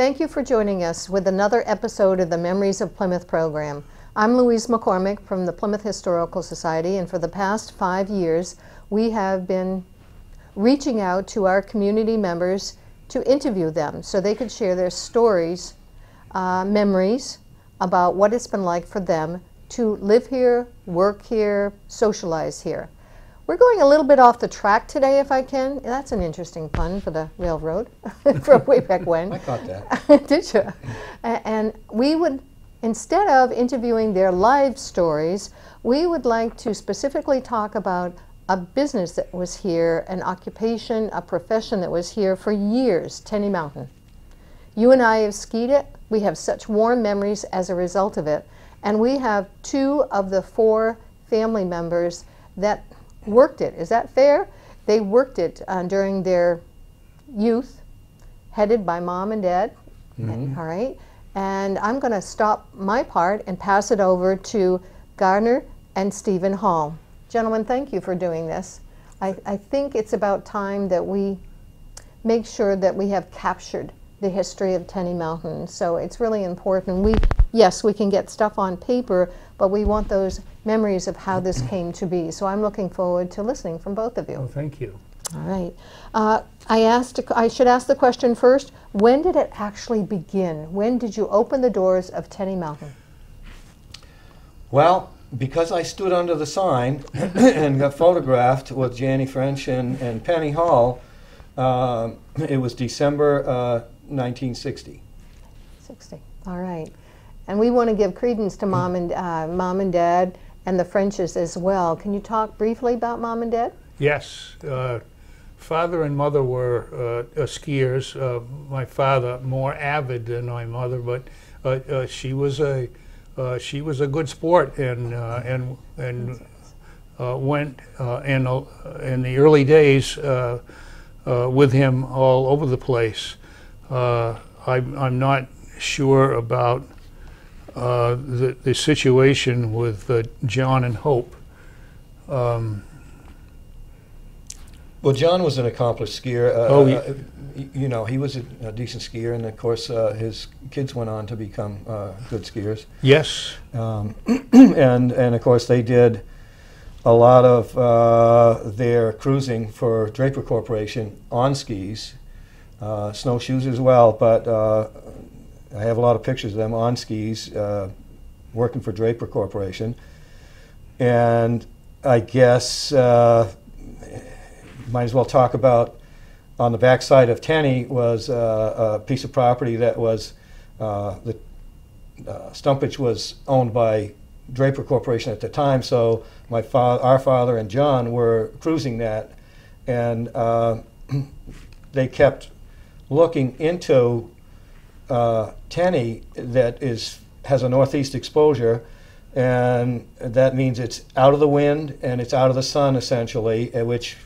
Thank you for joining us with another episode of the Memories of Plymouth program. I'm Louise McCormack from the Plymouth Historical Society, and for the past five years, we have been reaching out to our community members to interview them so they could share their stories, uh, memories about what it's been like for them to live here, work here, socialize here. We're going a little bit off the track today, if I can. That's an interesting pun for the railroad from way back when. I caught that. Did you? And we would, instead of interviewing their live stories, we would like to specifically talk about a business that was here, an occupation, a profession that was here for years, Tenney Mountain. You and I have skied it. We have such warm memories as a result of it. And we have two of the four family members that worked it. Is that fair? They worked it uh, during their youth, headed by mom and dad. Mhm. All right. And I'm going to stop my part and pass it over to Gardner and Stephen Hall. Gentlemen, thank you for doing this. I, I think it's about time that we make sure that we have captured the history of Tenney Mountain. So it's really important. We, yes, we can get stuff on paper, but we want those memories of how this came to be. So I'm looking forward to listening from both of you. Oh, thank you. All right. Uh, I asked. I should ask the question first. When did it actually begin? When did you open the doors of Tenney Mountain? Well, because I stood under the sign and got photographed with Janny French and, and Penny Hall, um, it was December uh, 1960. 60. All right. And we want to give credence to mom and uh, mom and dad and the Frenches as well. Can you talk briefly about mom and dad? Yes, uh, father and mother were uh, uh, skiers. Uh, my father more avid than my mother, but uh, uh, she was a uh, she was a good sport and uh, and and uh, went uh, in uh, in the early days uh, uh, with him all over the place. Uh, I'm I'm not sure about uh, the the situation with uh, John and Hope. Um, Well, John was an accomplished skier. Uh, Oh, uh, you know, he was a, a decent skier, and of course, uh, his kids went on to become uh, good skiers. yes. Um, and and of course they did a lot of uh, their cruising for Draper Corporation on skis, uh, snowshoes as well. But uh, I have a lot of pictures of them on skis uh, working for Draper Corporation, and I guess uh, might as well talk about on the backside of Tenney was uh, a piece of property that was uh, the uh, Stumpage was owned by Draper Corporation at the time, so my fa- our father and John were cruising that, and uh, they kept looking into uh, Tenney that is has a northeast exposure, and that means it's out of the wind and it's out of the sun essentially, uh, which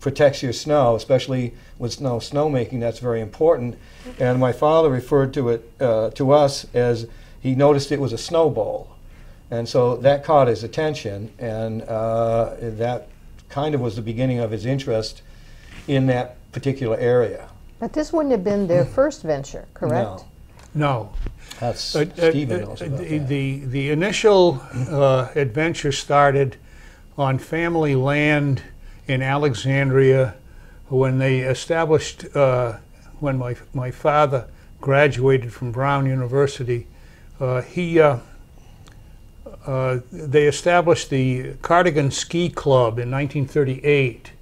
protects your snow, especially with snow snowmaking. That's very important. And my father referred to it uh, to us as he noticed it was a snowball, and so that caught his attention, and uh, that kind of was the beginning of his interest in that particular area. But this wouldn't have been their first venture, correct? No. That's Uh, uh, Stephen uh, knows about the, that. the the initial uh, adventure started on family land in Alexandria when they established uh, when my my father graduated from Brown University. Uh, he uh, uh, they established the Cardigan Ski Club in 1938,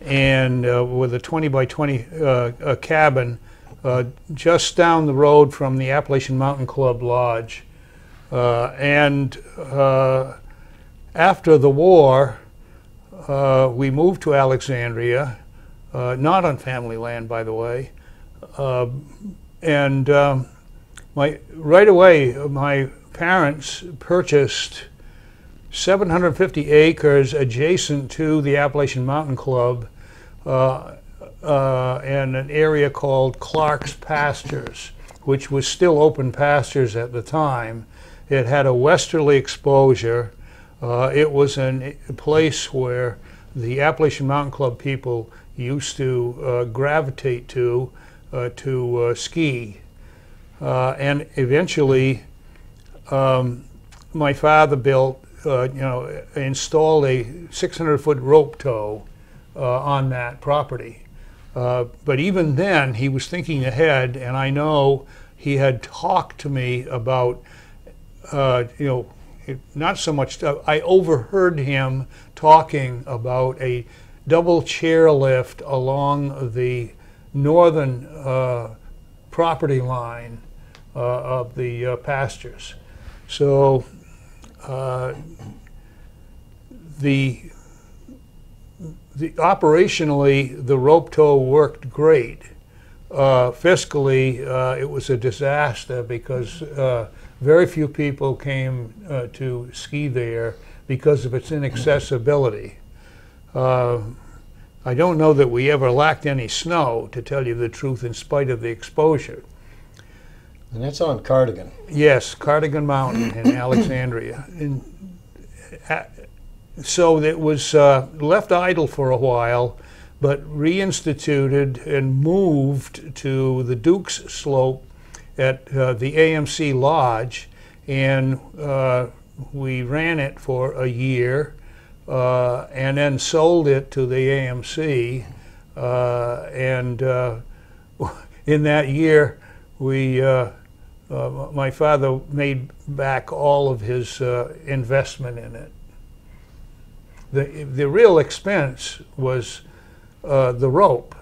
and uh, with a 20 by 20 uh, a cabin uh, just down the road from the Appalachian Mountain Club Lodge. Uh, and uh, after the war, uh, we moved to Alexandria, uh, not on family land, by the way. Uh, and um, my right away, my parents purchased 750 acres adjacent to the Appalachian Mountain Club uh, uh, in an area called Clark's Pastures, which was still open pastures at the time. It had a westerly exposure. Uh, it was an, a place where the Appalachian Mountain Club people used to uh, gravitate to uh, to uh, ski. And eventually, um, my father built, uh, you know, installed a 600 foot rope tow uh, on that property. Uh, but even then, he was thinking ahead, and I know he had talked to me about, uh, you know, not so much, I overheard him talking about a double chairlift along the northern uh, property line uh, of the uh, pastures. So uh, the the operationally the rope tow worked great. Uh, fiscally, uh, it was a disaster because uh, very few people came uh, to ski there because of its inaccessibility. I don't know that we ever lacked any snow, to tell you the truth, in spite of the exposure. And that's on Cardigan. Yes, Cardigan Mountain in Alexandria. And, uh, so it was uh, left idle for a while, but reinstituted and moved to the Duke's Slope at uh, the AMC Lodge, and uh, we ran it for a year, uh, and then sold it to the AMC, uh, and uh, in that year we. Uh, my father made back all of his uh, investment in it. The, the real expense was uh, the rope.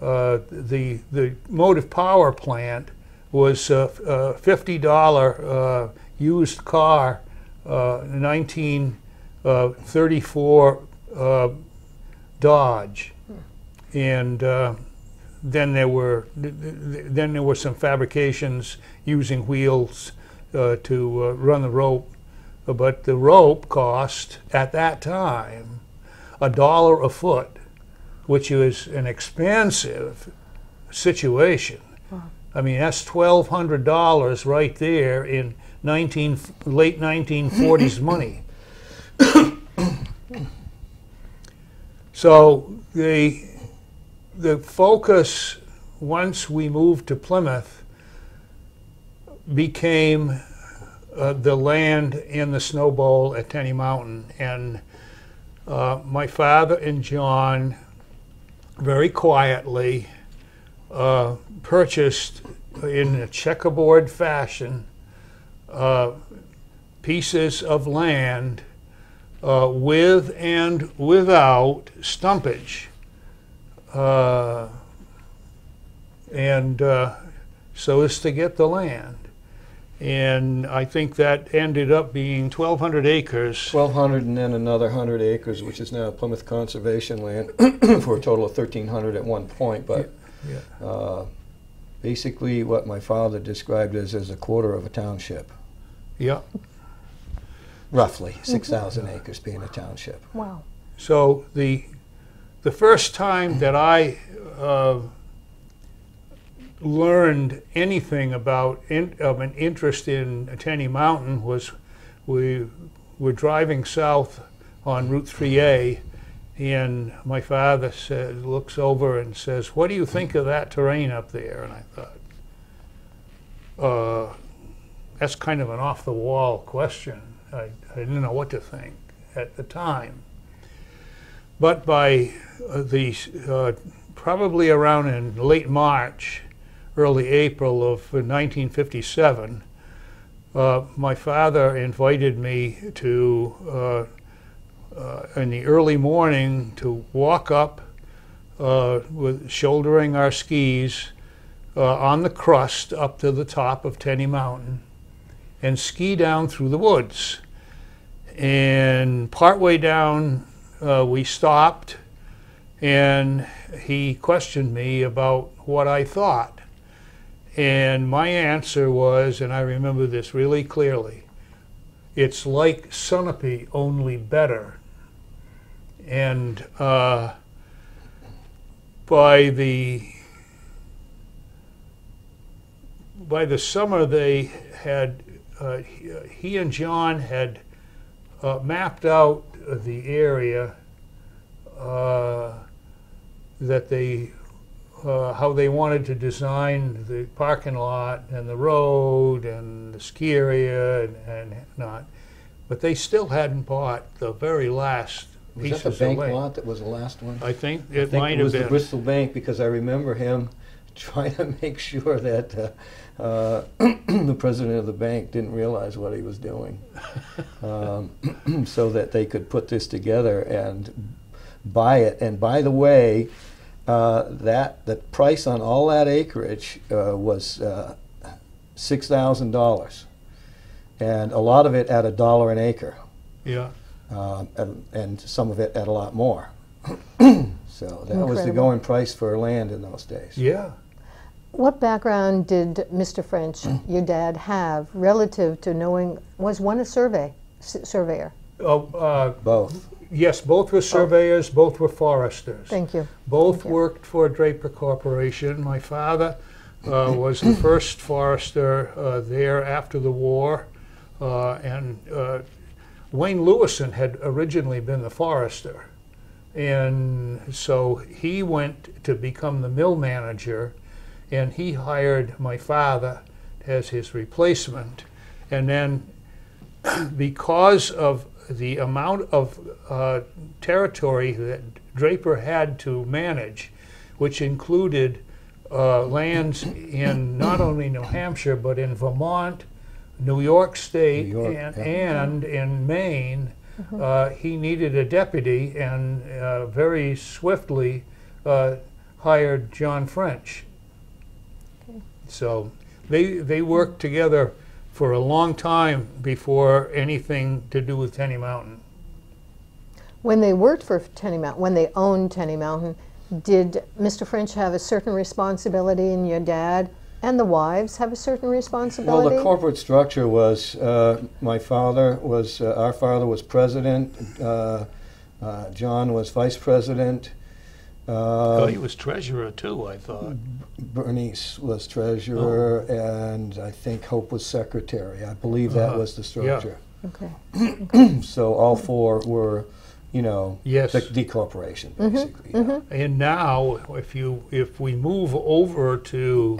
Uh, the, the motive power plant was a uh, $50 uh, used car, uh, 1934 uh, Dodge. And uh, then there were th- th- then there were some fabrications using wheels uh, to uh, run the rope, but the rope cost at that time a dollar a foot, which was an expensive situation. I mean that's twelve hundred dollars right there in nineteen late nineteen forties money. so the the focus once we moved to Plymouth became uh, the land in the snow bowl at Tenney Mountain. And uh, my father and John very quietly uh, purchased in a checkerboard fashion uh, pieces of land uh, with and without stumpage. Uh, and uh, so as to get the land. And I think that ended up being 1,200 acres. 1,200 and then another 100 acres, which is now Plymouth Conservation Land, for a total of 1,300 at one point. But Yeah. uh, basically, what my father described as, as a quarter of a township, Yeah. roughly 6,000 acres being a township. Wow. So the the first time that I uh, learned anything about in, of an interest in Tenney Mountain was we were driving south on Route 3A, and my father says, looks over and says, "What do you think of that terrain up there?" And I thought, uh, that's kind of an off-the-wall question. I, I didn't know what to think at the time. But by uh, the uh, probably around in late March, early April of 1957, uh, my father invited me to, uh, uh, in the early morning, to walk up uh, with shouldering our skis on the crust up to the top of Tenney Mountain and ski down through the woods. And partway down uh, we stopped and he questioned me about what I thought. And my answer was, and I remember this really clearly it's like Sunapee, only better. And uh, by the by the summer, they had uh, he, he and John had uh, mapped out the area uh, that they uh, how they wanted to design the parking lot and the road and the ski area and, and not. But they still hadn't bought the very last Was that the bank land. lot that was the last one? I think it I think might it have was the. Bristol Bank because I remember him trying to make sure that uh, uh, the president of the bank didn't realize what he was doing, um, so that they could put this together and buy it. And by the way, uh, that the price on all that acreage uh, was uh, six thousand dollars, and a lot of it at a dollar an acre Yeah. uh, and, and some of it at a lot more. so that was the going price for land in those days. Yeah. What background did Mr. French, your dad, have relative to knowing, was one a survey, s- surveyor? Oh, uh, Both. yes, both were surveyors, both were foresters. Thank you. Both you. worked for Draper Corporation. My father uh, was the first forester uh, there after the war, uh, and uh, Wayne Lewison had originally been the forester. And so he went to become the mill manager, and he hired my father as his replacement. And then, because of the amount of uh, territory that Draper had to manage, which included uh, lands in not only New Hampshire but in Vermont, New York State, New York, and, yeah. and in Maine, uh, he needed a deputy and uh, very swiftly uh, hired John French. So they, they worked together for a long time before anything to do with Tenney Mountain. When they worked for Tenney Mountain, when they owned Tenney Mountain, did Mr. French have a certain responsibility and your dad and the wives have a certain responsibility? Well, the corporate structure was uh, my father was uh, our father was president. Uh, uh, John was vice president. Oh, Uh, he was treasurer too, I thought. Bernice was treasurer, and I think Hope was secretary. I believe that Uh-huh. was the Yeah. structure. Okay. So all four were, you know, Yes. the D corporation basically. yeah. And now, if you if we move over to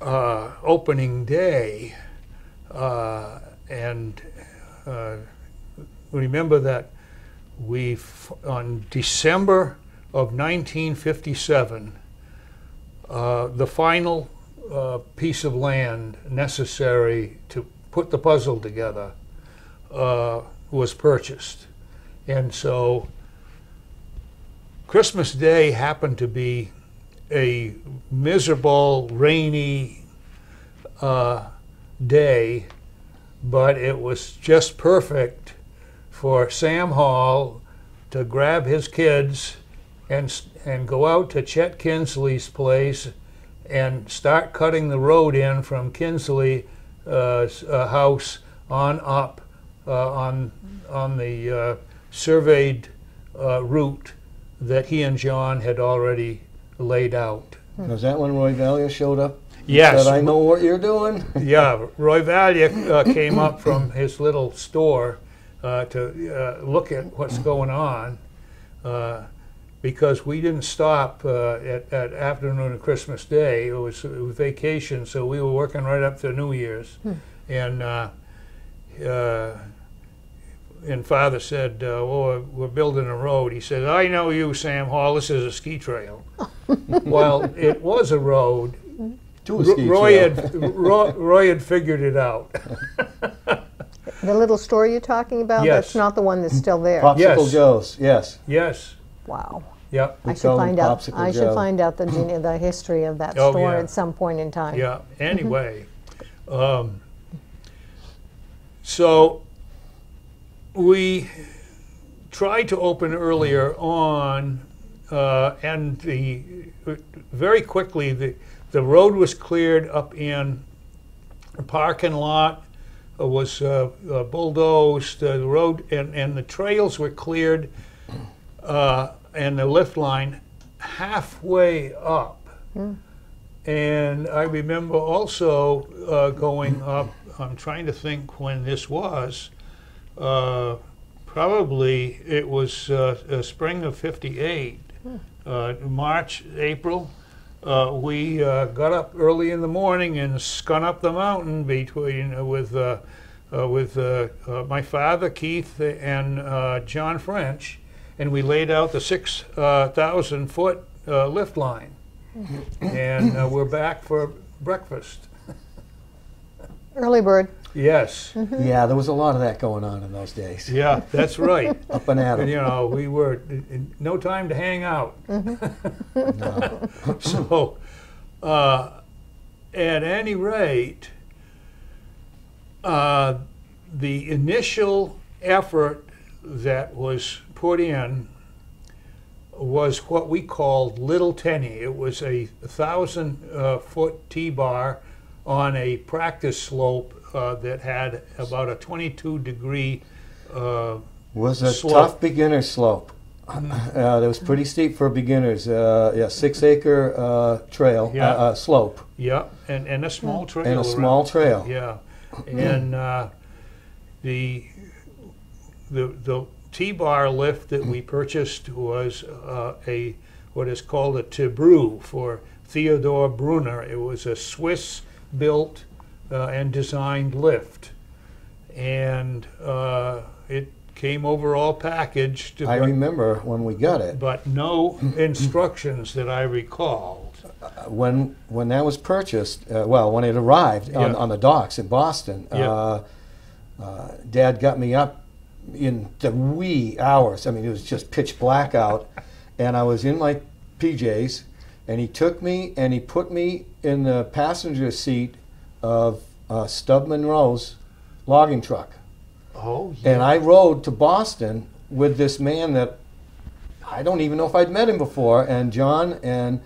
uh, opening day, uh, and uh, remember that we on December of 1957, uh, the final uh, piece of land necessary to put the puzzle together uh, was purchased, and so Christmas Day happened to be a miserable, rainy uh, day, but it was just perfect for Sam Hall to grab his kids and and go out to Chet Kinsley's place and start cutting the road in from Kinsley uh, uh, house on up uh, on on the uh, surveyed uh, route that he and John had already laid out. Was that when Roy Valia showed up? Yes. Said, I know what you're doing. Yeah, Roy Valia uh, came up from his little store uh, to uh, look at what's going on uh, because we didn't stop uh, at, at afternoon of Christmas Day. It was, it was vacation, so we were working right up to New Year's. And uh, uh, and Father said, uh, "Oh, we're building a road." He said, "I know you, Sam Hall. This is a ski trail." well, it was a road, To a ski Roy trail. had Roy, Roy had figured it out. the little store you're talking about? That's Yes. not the one that's still there. Popsicle Yes. Joe's, yes. Yes. Wow. Yep. We I should find out. Popsicle I should Joe. find out the gene- the history of that Oh, store yeah. at some point in time. Yeah. Anyway, um, so we tried to open earlier on, uh, and the very quickly the the road was cleared up in the parking lot uh, was uh, uh, bulldozed. Uh, the road and, and the trails were cleared, uh, and the lift line halfway up. And I remember also uh, going up. I'm trying to think when this was. Uh, probably it was uh, uh, spring of '58, uh, March, April, uh, we uh, got up early in the morning and scun up the mountain between with uh, uh, with uh, uh, my father Keith and uh, John French, and we laid out the 6,000 uh, foot uh, lift line, and uh, we're back for breakfast. Early bird. Yes, Yeah, there was a lot of that going on in those days. yeah, that's right. Up and at And, 'em. you know, we were no time to hang out. No. So, uh, at any rate, uh, the initial effort that was put in was what we called Little Tenney. It was a thousand uh, foot T bar on a practice slope uh, that had about a 22 degree. Uh, was a Slope. tough beginner slope. Uh, it was pretty steep for beginners. Uh, yeah, six acre uh, trail, Yeah. uh, uh, slope, Yeah, and, and a small trail. and a around. small trail. Yeah, and uh, the the the T-bar lift that we purchased was uh, a what is called a Tebru for Theodore Brunner. It was a Swiss-built uh, and designed lift, and uh, it came overall packaged. I but, remember when we got it. but no instructions that I recalled. when when that was purchased, uh, well, when it arrived on, Yeah. on the docks in Boston, Yeah. uh, uh, Dad got me up in the wee hours. I mean, it was just pitch black out, and I was in my PJs, and he took me and he put me in the passenger seat of uh, Stub Monroe's logging truck. Oh, And I rode to Boston with this man that I don't even know if I'd met him before. And John and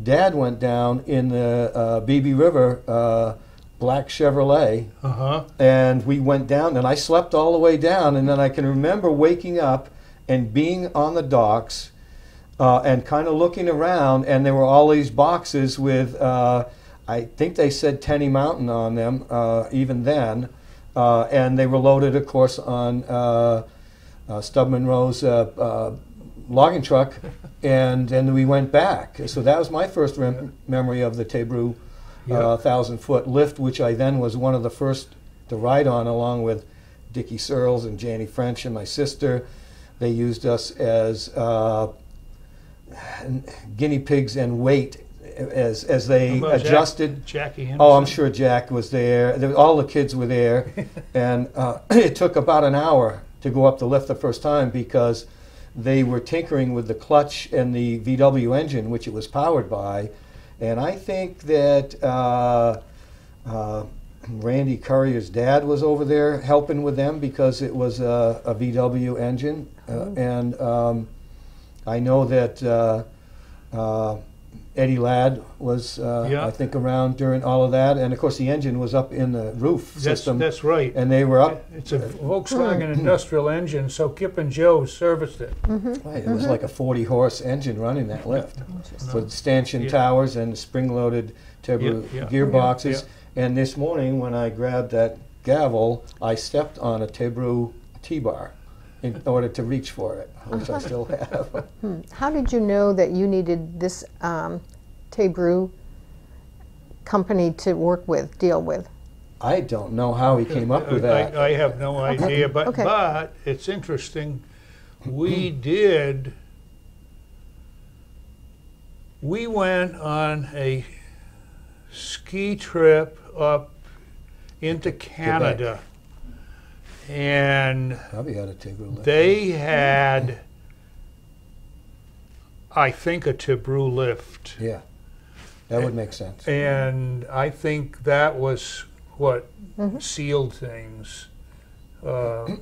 Dad went down in the uh, BB River uh, black Chevrolet, Uh huh. and we went down. And I slept all the way down. And then I can remember waking up and being on the docks uh, and kind of looking around, and there were all these boxes with. Uh, I think they said Tenney Mountain on them, uh, even then. Uh, and they were loaded, of course, on uh, uh, Stub Monroe's uh, uh, logging truck, and then we went back. So that was my first rem- memory of the Tebru Yeah. uh, thousand foot lift, which I then was one of the first to ride on, along with Dickie Searles and Janie French and my sister. They used us as uh, guinea pigs and weight as as they about Jack- adjusted. Jackie Henderson. Oh, I'm sure Jack was there. there all the kids were there, and uh, it took about an hour to go up the lift the first time because they were tinkering with the clutch and the VW engine, which it was powered by. And I think that uh, uh, Randy Currier's dad was over there helping with them because it was a, a VW engine, uh, and um, I know that. Eddie Ladd was, uh, Yeah. I think, around during all of that, and of course the engine was up in the roof That's, system, that's right. and they were up. It's a Volkswagen industrial engine, so Kip and Joe serviced it. Right, it was like a 40 horse engine running that lift with stanchion Yeah. towers and spring loaded turbo Yeah, yeah. gearboxes. And this morning, when I grabbed that gavel, I stepped on a Tebru T bar in order to reach for it, which I still have. How did you know that you needed this um, Tebru company to work with, deal with? I don't know how he came up with that. I, I have no idea, but Okay. but it's interesting. We did. We went on a ski trip up into Canada, and Probably had a Tebru lift. they had, I think, a Tebru lift. yeah, that would make sense. And I think that was what sealed things. Uh,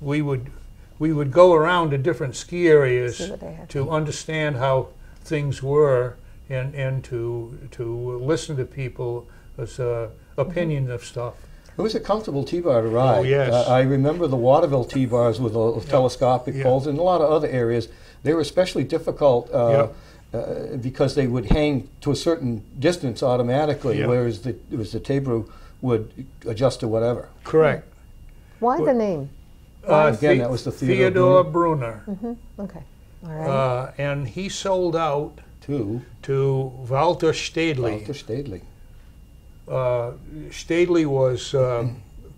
we would we would go around to different ski areas See what they had. to understand how things were and, and to to listen to people's uh, opinions of stuff. It was a comfortable T-bar to ride. Oh, yes. Uh, I remember the Waterville T-bars with the telescopic Yeah. poles and a lot of other areas. They were especially difficult uh, uh, because they would hang to a certain distance automatically, Yeah. whereas the it was the Tebru would adjust to whatever. Correct. Why the name? Uh, Again, The- that was the Theodore Theodore Brunner. Okay, all right. Uh, and he sold out to to Walter Stadley. Walter Stadley. Uh, Stadley was uh,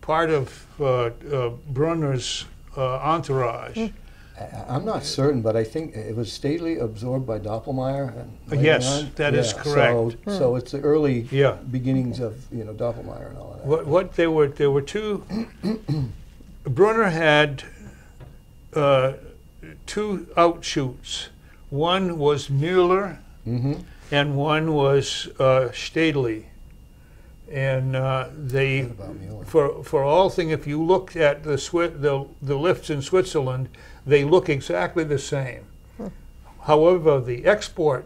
part of uh, uh, Brunner's uh, entourage. I- I'm not certain, but I think it was Stadley absorbed by Doppelmayr. And Yes, on? that is Yeah, correct. So, so it's the early Yeah. beginnings of you know Doppelmayr and all of that. What, what there were there were two. Brunner had uh, two outshoots. One was Mueller, Mm-hmm. and one was uh, Stadley. And uh, they, What about Mueller? for for all thing, if you looked at the Swi- the the lifts in Switzerland, they look exactly the same. However, the export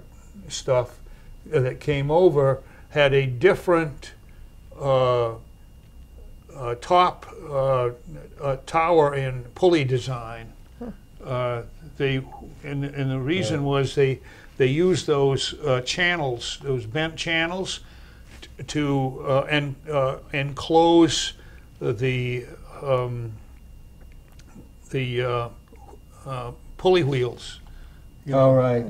stuff uh, that came over had a different uh, uh, top uh, uh, tower and pulley design. Uh, they and, and the reason Yeah. was they they used those uh, channels, those bent channels, t- to uh, en- uh, enclose the um, the uh, uh, pulley wheels. you All know, right.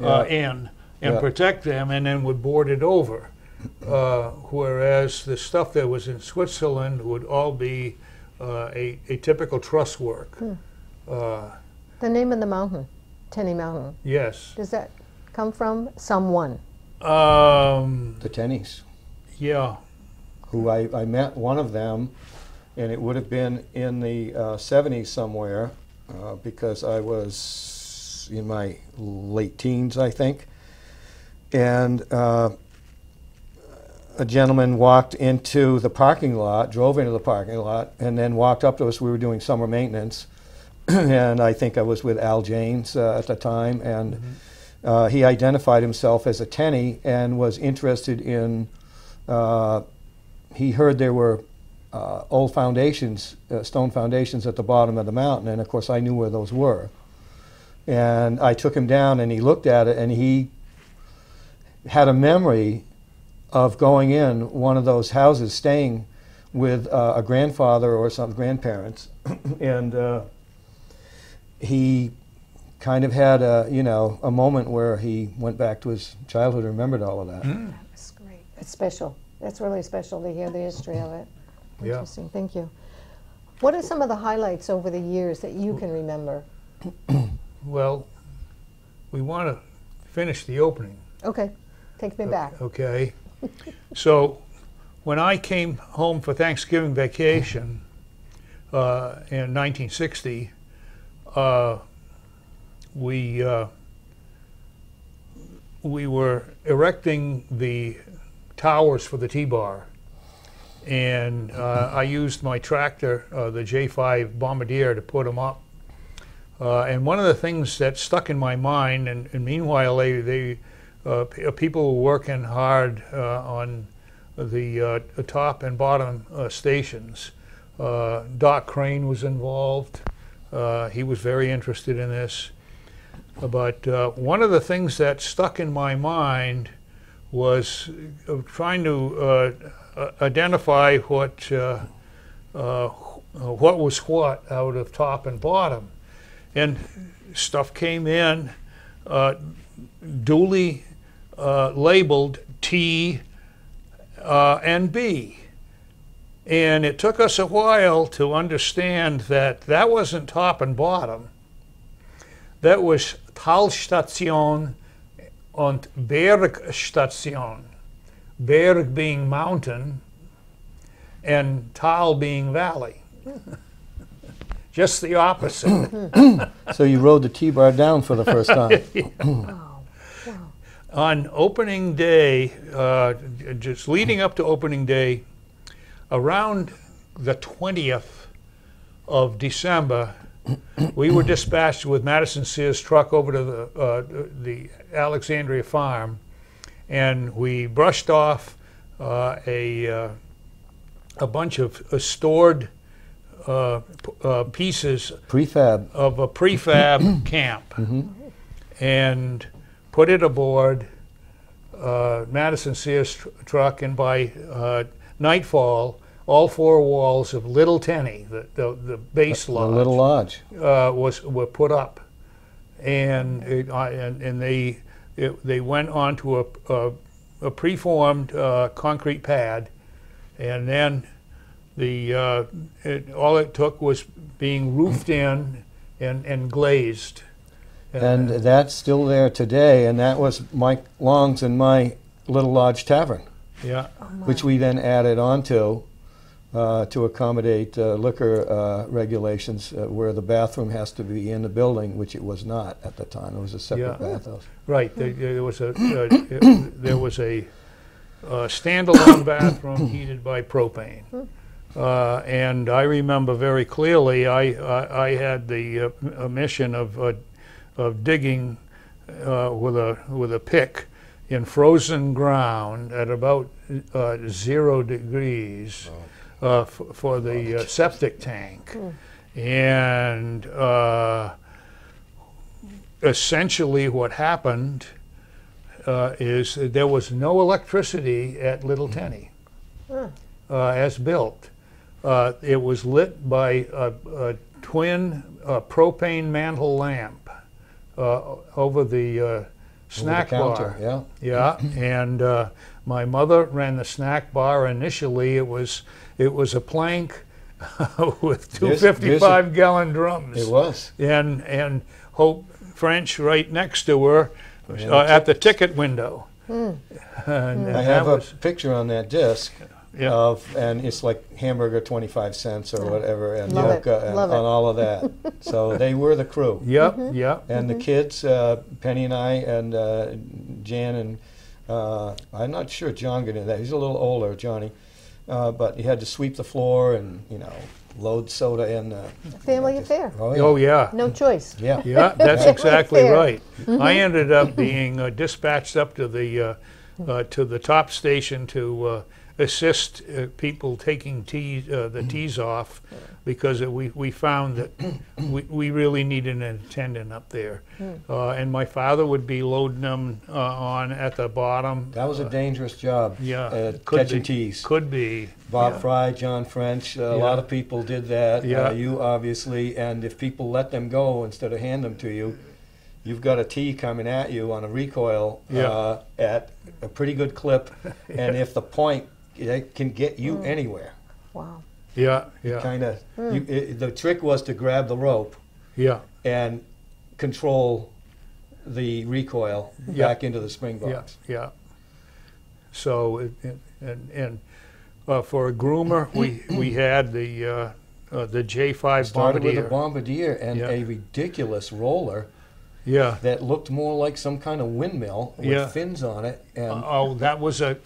uh, Yeah. in and Yeah. protect them, and then would board it over. Uh, whereas the stuff that was in Switzerland would all be uh, a, a typical truss work. Uh, The name of the mountain, Tenney Mountain, yes. does that come from someone? Um, the Tenneys, yeah. who I, I met one of them, and it would have been in the uh, 70s somewhere, uh, because I was in my late teens, I think. And uh, a gentleman walked into the parking lot, drove into the parking lot, and then walked up to us. We were doing summer maintenance, and I think I was with Al James uh, at the time, and uh, he identified himself as a Tenney and was interested in. Uh, he heard there were uh, old foundations, uh, stone foundations at the bottom of the mountain, and of course I knew where those were. And I took him down, and he looked at it, and he had a memory of going in one of those houses, staying with uh, a grandfather or some grandparents, and uh, he kind of had a you know a moment where he went back to his childhood and remembered all of that. Great. It's special. That's really special to hear the history of it. Yeah. Interesting, thank you. What are some of the highlights over the years that you can remember? Well, we want to finish the opening. Okay, take me back. Okay. so when I came home for Thanksgiving vacation uh, in 1960, uh, we uh, we were erecting the towers for the T-bar, and uh, I used my tractor, uh, the J5 Bombardier, to put them up. Uh, and one of the things that stuck in my mind, and, and meanwhile they, they uh, uh, people were working hard uh, on the top and bottom stations. Doc Crane was involved. He was very interested in this. But one of the things that stuck in my mind was uh, trying to uh, identify what uh, what was what out of top and bottom, and stuff came in duly labeled T and B. And it took us a while to understand that that wasn't top and bottom. That was Talstation und Bergstation. Berg being mountain and Tal being valley. Just the opposite. So you rode the T-bar down for the first time. Wow. on opening day, uh, just leading up to opening day, around the 20th of December, we were dispatched with Madison Sears truck over to the, uh, the Alexandria farm, and we brushed off uh, a, uh, a bunch of uh, stored uh, p- uh, pieces Prefab. of a prefab camp and put it aboard uh, Madison Sears tr- truck, and by uh, nightfall, all four walls of Little Tenney, the, the, the base The lodge, little lodge. uh, was were put up, and it, I and, and they it, they went onto a, a, a preformed uh, concrete pad, and then the uh, it, all it took was being roofed in and, and glazed. And that's still there today, and that was Mike Long's and my Little Lodge Tavern, Yeah, which we then added onto uh, to accommodate uh, liquor uh, regulations uh, where the bathroom has to be in the building, which it was not at the time. It was a separate Yeah. bathhouse. right. There, there was a uh, it- there was a, uh standalone bathroom heated by propane. Uh, and I remember very clearly, I, I, I had the uh, a mission of, uh, of digging uh, with, a, with a pick in frozen ground at about uh, zero degrees uh, f- for the uh, septic tank. And uh, essentially, what happened uh, is there was no electricity at Little Tenney uh, as built. Uh, it was lit by a, a twin uh, propane mantle lamp uh, over the uh, Over the snack counter, bar. Yeah. Yeah, and uh, my mother ran the snack bar. Initially, it was it was a plank with two There's- there's 55 gallon drums It was. and and Hope French right next to her Yeah, uh, at the ticket window. And, I that have a picture on that disc Yeah. of, and it's like hamburger 25 cents or whatever, and Love it, and, and all of that. so they were the crew. Yep, Mm-hmm. yep. And the kids, uh, Penny and I, and uh, Jan, and uh, I'm not sure John got into that. He's a little older, Johnny. Uh, but you had to sweep the floor and, you know, load soda in. Uh, Family just- affair. Oh, yeah. Oh yeah. No choice. yeah. Yeah, that's Family exactly affair. right. I ended up being uh, dispatched up to the uh, uh, to the top station to uh, assist uh, people taking tea, uh, the tees off because it, we, we found that we, we really needed an attendant up there. Uh, and my father would be loading them uh, on at the bottom. That was a dangerous job. Yeah, Uh, could catching be. teas. Could be. Bob yeah. Fry, John French, uh, a lot of people did that. Yeah. Uh, you obviously, and if people let them go instead of hand them to you, you've got a tee coming at you on a recoil Yeah. uh, at a pretty good clip, and if the point it can get you anywhere. Wow. Yeah, yeah, Kind of, the trick was to grab the rope yeah, and control the recoil Yeah. back into the spring yeah, box. yeah. So, it, it, and, and uh, for a groomer, we, we had the, uh, uh, the J5 Started with a Bombardier. bombardier and Yeah. a ridiculous roller Yeah. that looked more like some kind of windmill with Yeah. fins on it. And Oh, that was a,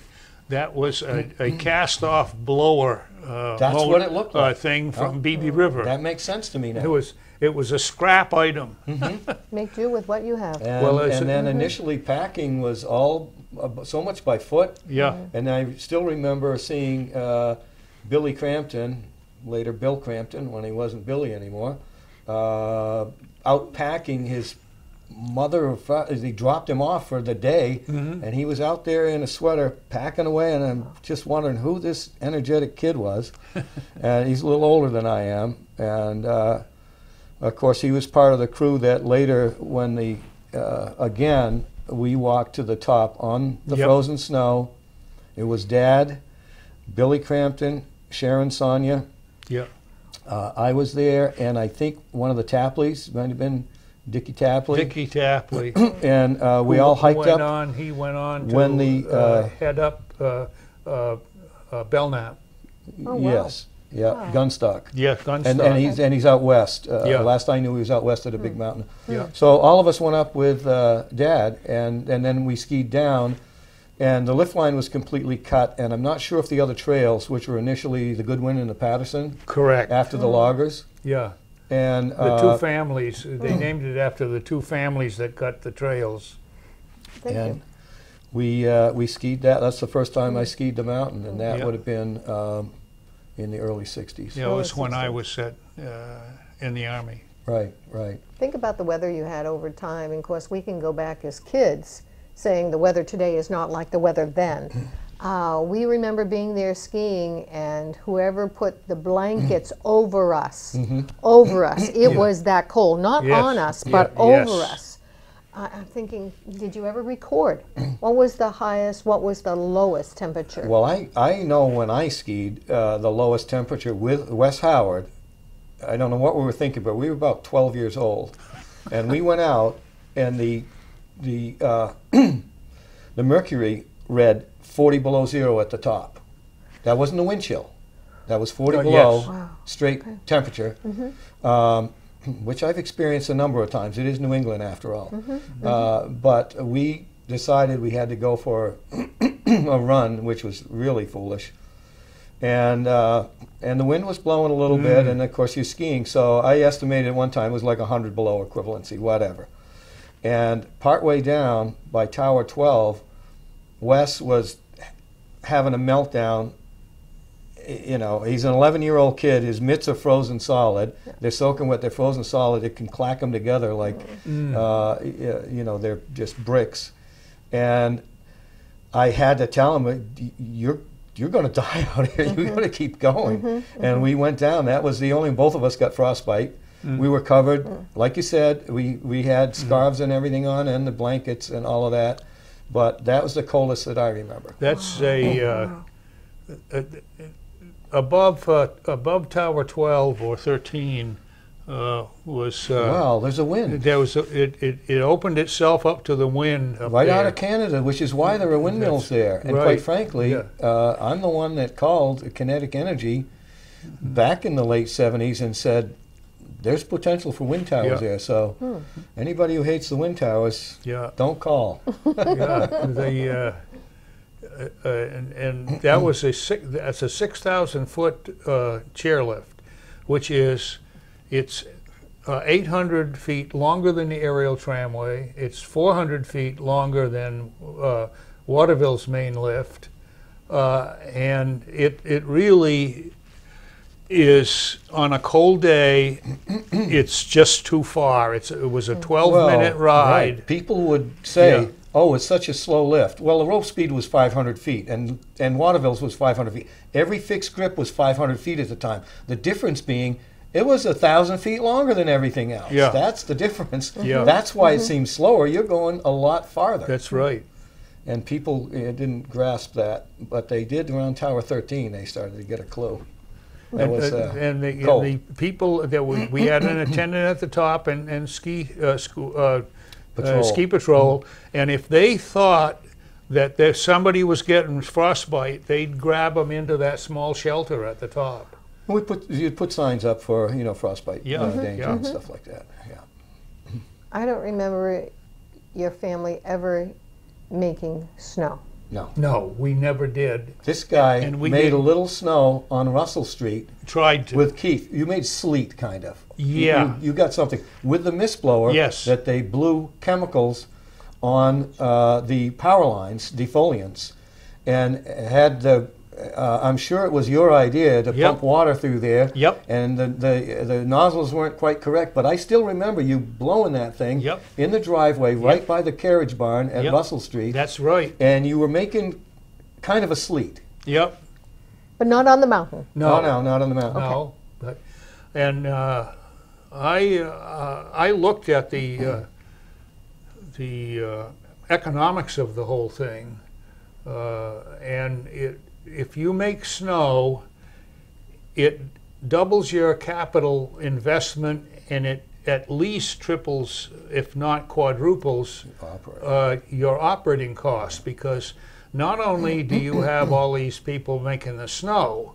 that was a, a cast-off blower. Uh, That's mode, what it looked uh, like. thing from Oh. BB River. that makes sense to me now. it was, it was a scrap item. Make do with what you have. and, Well, it's- and then initially packing was all uh, so much by foot. Yeah, And I still remember seeing uh, Billy Crampton, later Bill Crampton when he wasn't Billy anymore, uh, out packing his mother or fa- he dropped him off for the day Mhm. and he was out there in a sweater packing away and I'm just wondering who this energetic kid was and he's a little older than I am and uh, of course he was part of the crew that later when the uh, again we walked to the top on the Yep. frozen snow it was dad Billy Crampton Sharon Sonia yeah, uh, I was there and I think one of the Tapleys might have been Dickie Tapley Dickie Tapley. and uh, we Who all hiked went up on. He went on to when the, uh, uh, head up uh, uh, uh, Belknap. Oh, wow. Yes, yeah, Wow. Gunstock. Yeah, Gunstock. And, and he's and he's out west. Uh, Yeah. Last I knew, he was out west at a big mountain. yeah, So all of us went up with uh, Dad, and and then we skied down, and the lift line was completely cut. And I'm not sure if the other trails, which were initially the Goodwin and the Patterson, correct. after the loggers, Yeah, and the uh, two families. They named it after the two families that cut the trails. Thank and you. we uh, we skied that. That's the first time I skied the mountain, and that Yeah. would have been um, in the early '60s. Yeah, it Oh, was that's when I was at, uh, in the army. Right, right. Think about the weather you had over time. And of course, we can go back as kids saying the weather today is not like the weather then. Uh, we remember being there skiing, and whoever put the blankets over us, over us, it was that cold. Not Yes, on us, yeah, but over yes. us. I, I'm thinking, did you ever record? what was the highest? What was the lowest temperature? Well, I, I know when I skied, uh, the lowest temperature with Wes Howard, I don't know what we were thinking, but we were about 12 years old. And we went out, and the, the, uh, the mercury read 40 below zero at the top. That wasn't the wind chill. That was 40 Oh, below yes. Wow. straight Okay. temperature, um, which I've experienced a number of times. It is New England after all. Uh, but we decided we had to go for a run, which was really foolish. And uh, and the wind was blowing a little bit, and of course you're skiing. So I estimated at one time it was like 100 below equivalency, whatever. And partway down by Tower 12, Wes was having a meltdown. You know, he's an 11 year old kid. His mitts are frozen solid. They're soaking wet. They're frozen solid. It can clack them together like, mm. uh, you know, they're just bricks. And I had to tell him, "You're you're going to die out here. You're going to keep going." Mm-hmm. And we mm-hmm. went down. That was the only. Both of us got frostbite. Mm. We were covered, mm. like you said. We we had scarves and everything on, and the blankets and all of that. But that was the coldest that I remember. That's a, uh, uh, above, uh, above Tower 12 or 13 uh, was, uh, Well, there's a wind there was, a- it, it, it opened itself up to the wind up right there. out of Canada, which is why there are windmills there. And right. quite frankly, Yeah. uh, I'm the one that called Kinetic Energy back in the late 70s and said, "There's potential for wind towers Yeah. there." So anybody who hates the wind towers, Yeah. don't call. yeah, the, uh, uh, uh, and, and that was a six, that's a six thousand foot uh, chairlift, which is it's uh, eight hundred feet longer than the aerial tramway. It's four hundred feet longer than uh, Waterville's main lift, uh, and it it really is on a cold day. it's just too far. It's it was a mm. twelve minute ride. right. People would say, Yeah. "Oh, it's such a slow lift." Well, the rope speed was 500 feet, and and Waterville's was 500 feet. Every fixed grip was 500 feet at the time. The difference being. It was a thousand feet longer than everything else. Yeah. That's the difference. Mm-hmm. Yeah. That's why it mm-hmm. seems slower. You're going a lot farther. That's right. and people uh, didn't grasp that, but they did around Tower 13. They started to get a clue. That And, was uh, uh, and the, cold. the people that we, we had an attendant at the top and, and ski uh, school, uh, uh, Patrol. ski patrol, and if they thought that there, somebody was getting frostbite, they'd grab them into that small shelter at the top. we put you'd put signs up for you know frostbite Yeah. uh, Mhm. danger Yeah. and stuff like that. Yeah. I don't remember your family ever making snow. No, No, we never did. this guy And we made did- a little snow on Russell Street Tried to. with Keith. You made sleet, kind of. You- Yeah. You, you got something with the mist blower. Yes. That they blew chemicals on uh, the power lines, defoliants, and had the. Uh, I'm sure it was your idea to Yep. pump water through there. Yep. And the, the the nozzles weren't quite correct, but I still remember you blowing that thing Yep. in the driveway right by the carriage barn at Yep. Russell Street, That's right. and you were making kind of a sleet. Yep. But not on the mountain. No, no, not on the mountain. No, but, and uh, I uh, I looked at the uh, the uh, economics of the whole thing, uh, and it if you make snow, it doubles your capital investment, and it at least triples, if not quadruples, uh, your operating costs because not only do you have all these people making the snow,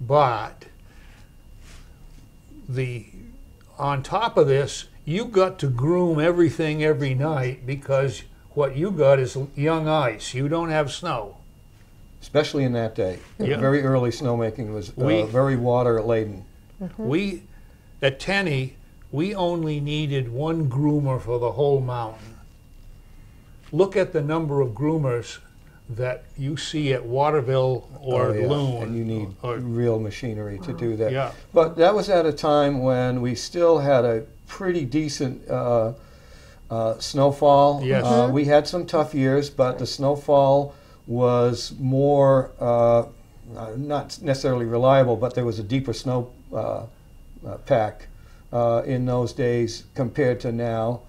but the on top of this, you got to groom everything every night because what you got is young ice. You don't have snow. Especially in that day. Yeah. Very early snowmaking was uh, We- very water laden. We at Tenney, we only needed one groomer for the whole mountain. Look at the number of groomers that you see at Waterville or Oh, yeah. Loon. And you need or- real machinery to do that. Yeah. But that was at a time when we still had a pretty decent uh, uh, snowfall. Yes. Uh, we had some tough years, but the snowfall was more, uh, uh, not necessarily reliable, but there was a deeper snow uh, uh, pack uh, in those days compared to now.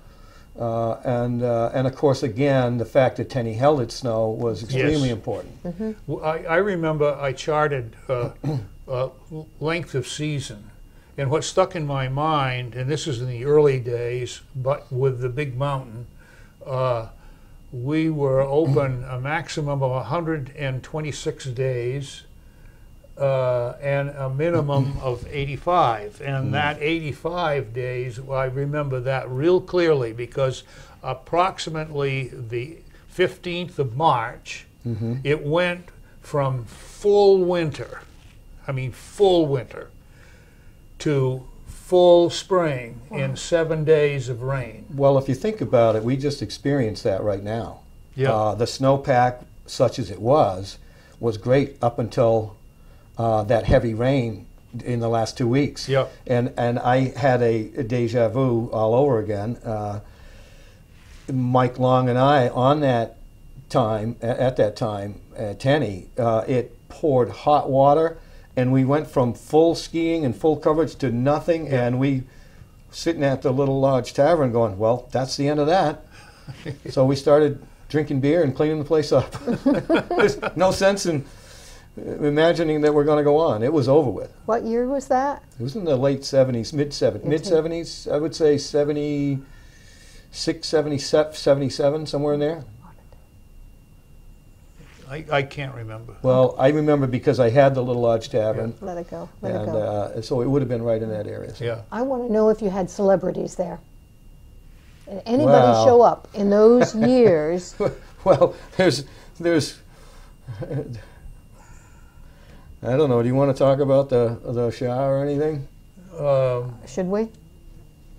Uh, and, uh, and of course, again, the fact that Tenney held its snow was extremely Yes. important. Well, I, I remember I charted uh, uh, length of season. And what stuck in my mind, and this is in the early days, but with the big mountain, uh, we were open a maximum of 126 days uh, and a minimum of 85. And that 85 days, well, I remember that real clearly because approximately the 15th of March, it went from full winter, I mean, full winter, to full spring in seven days of rain. Well, if you think about it, we just experienced that right now. Yeah. Uh, the snowpack, such as it was, was great up until uh, that heavy rain in the last two weeks. Yep. And and I had a, a deja vu all over again. Uh, Mike Long and I on that time at that time at Tenney, uh, it poured hot water, and we went from full skiing and full coverage to nothing, and we sitting at the little lodge tavern going, well, that's the end of that. so we started drinking beer and cleaning the place up. There's no sense in uh, imagining that we're going to go on. It was over with. What year was that? It was in the late 70s, mid 70s, mid 70s, I would say 76, 77, 77, somewhere in there. I, I can't remember. Well, I remember because I had the Little Lodge Tavern, Let it go. Let it go. uh, so it would have been right in that area. so- Yeah. I want to know if you had celebrities there. Did anybody Well. show up in those years? Well, there's, there's, I don't know. Do you want to talk about the the Shah or anything? Um, Should we?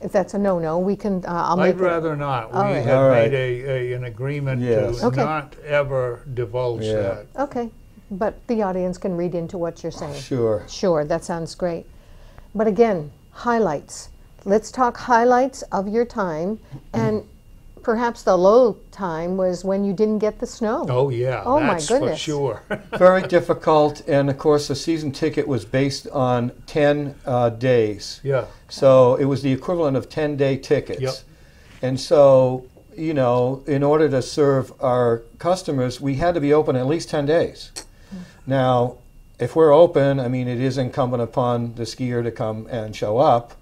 If that's a no-no, we can. Uh, I'll I'd make. it- rather not. We All right. have All right. made a, a, an agreement Yes. to Okay. not ever divulge Yeah. that. Okay, but the audience can read into what you're saying. Sure. Sure, that sounds great. But again, highlights. Let's talk highlights of your time, and perhaps the low time was when you didn't get the snow. Oh yeah, Oh, my that's for goodness. sure. Very difficult, and of course, the season ticket was based on ten uh, days. yeah. So it was the equivalent of 10 day tickets. Yep. And so, you know, in order to serve our customers, we had to be open at least 10 days. Now, if we're open, I mean, it is incumbent upon the skier to come and show up.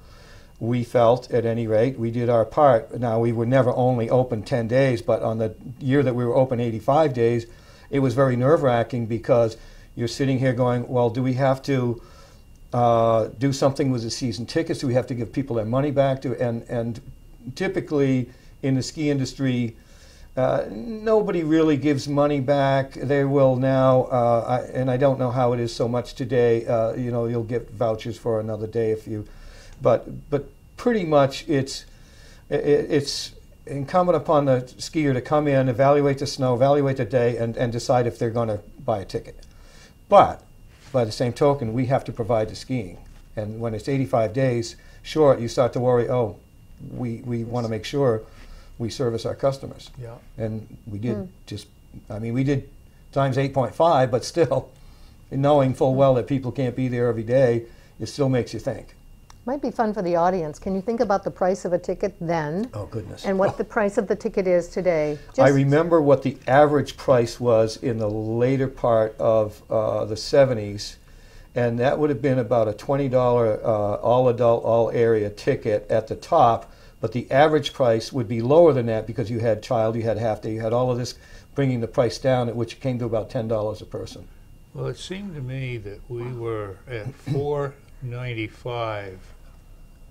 We felt, at any rate, we did our part. Now, we were never only open 10 days, but on the year that we were open 85 days, it was very nerve wracking because you're sitting here going, well, do we have to uh, do something with the season tickets? Do we have to give people their money back? To and and typically in the ski industry, uh, nobody really gives money back. They will now, uh, I, and I don't know how it is so much today. Uh, you know, you'll get vouchers for another day if you, but but pretty much it's i- i it's incumbent upon the skier to come in, evaluate the snow, evaluate the day, and, and decide if they're going to buy a ticket. But by the same token, we have to provide the skiing. And when it's 85 days short, you start to worry, oh, we, we want to make sure we service our customers. Yeah. And we did hmm. just, I mean, we did times 8.5, but still, knowing full well that people can't be there every day, it still makes you think. Might be fun for the audience. Can you think about the price of a ticket then, Oh, goodness. and what the price of the ticket is today? I remember what the average price was in the later part of uh, the 70s, and that would have been about a $20 uh, all adult, all area ticket at the top. But the average price would be lower than that because you had child, you had half day, you had all of this bringing the price down, at which it came to about $10 a person. Well, it seemed to me that we were at four ninety-five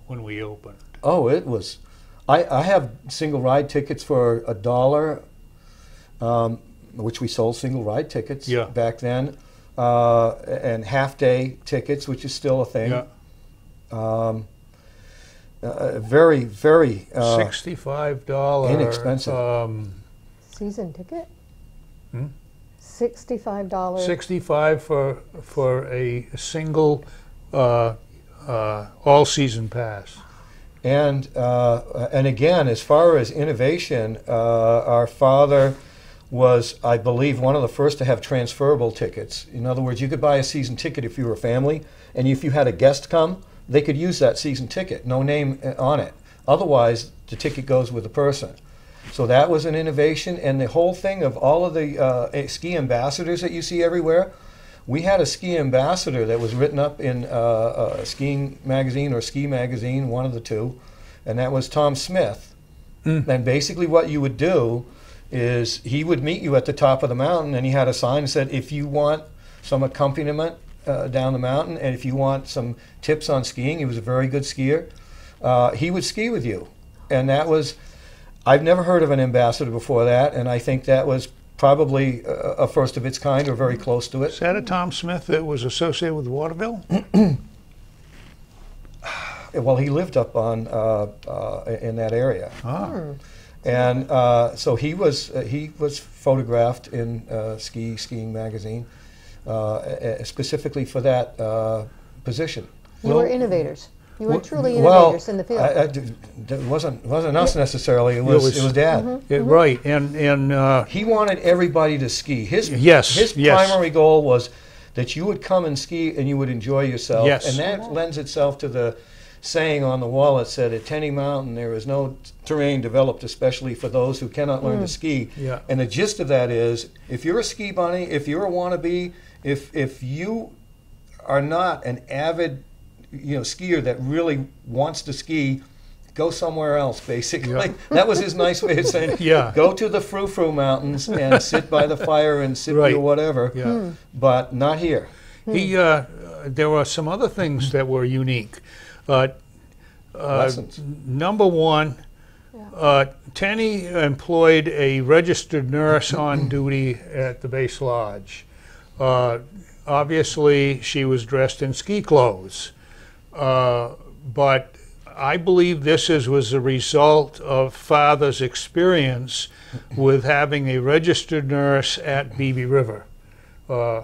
when we opened. Oh, it was. I, I have single ride tickets for a dollar, um, which we sold single ride tickets Yeah. back then, uh, and half day tickets, which is still a thing. Yeah, Um, uh, very, very. Uh, sixty-five dollar. inexpensive. Um, season ticket. Hmm? Sixty-five dollars. sixty-five for for a single uh, uh, all-season pass. And uh, and again, as far as innovation, uh, our father was, I believe, one of the first to have transferable tickets. In other words, you could buy a season ticket if you were a family, and if you had a guest come, they could use that season ticket, no name uh, on it. Otherwise, the ticket goes with the person. So that was an innovation, and the whole thing of all of the uh, eh, ski ambassadors that you see everywhere. We had a ski ambassador that was written up in uh, uh, Skiing Magazine or Ski Magazine, one of the two, and that was Tom Smith. Mm. And basically, what you would do is he would meet you at the top of the mountain, and he had a sign that said, "If you want some accompaniment uh, down the mountain, and if you want some tips on skiing, he was a very good skier. Uh, he would ski with you, and that was." I've never heard of an ambassador before that, and I think that was probably a, a first of its kind or very close to Is it. that a Tom Smith that was associated with Waterville? Well, he lived up on uh, uh, in that area, Ah, and uh, so he was uh, he was photographed in uh, Ski Skiing magazine uh, uh, specifically for that uh, position. You Well- were innovators. You were Well, truly well, in the field. I- I d- d- it wasn't wasn't us necessarily. It was was- it was Dad. Mm-hmm. yeah, right. And and uh, He wanted everybody to ski. His Yes, his yes. primary goal was that you would come and ski and you would enjoy yourself. Yes. And that lends itself to the saying on the wall that said, "At Tenney Mountain, there is no terrain developed especially for those who cannot learn to ski." Yeah. And the gist of that is, if you're a ski bunny, if you're a wannabe, if if you are not an avid, you know, skier that really wants to ski, go somewhere else. Basically, Yeah. that was his nice way of saying, Yeah. go to the Frou Frou Mountains and sit by the fire and sip Right. your whatever, yeah. but not here. He, uh, there were some other things that were unique. Uh, uh, Lessons. number one, uh, Tenney employed a registered nurse on duty at the base lodge. Uh, obviously, she was dressed in ski clothes, uh, but I believe this is, was a result of father's experience with having a registered nurse at Beebe River uh,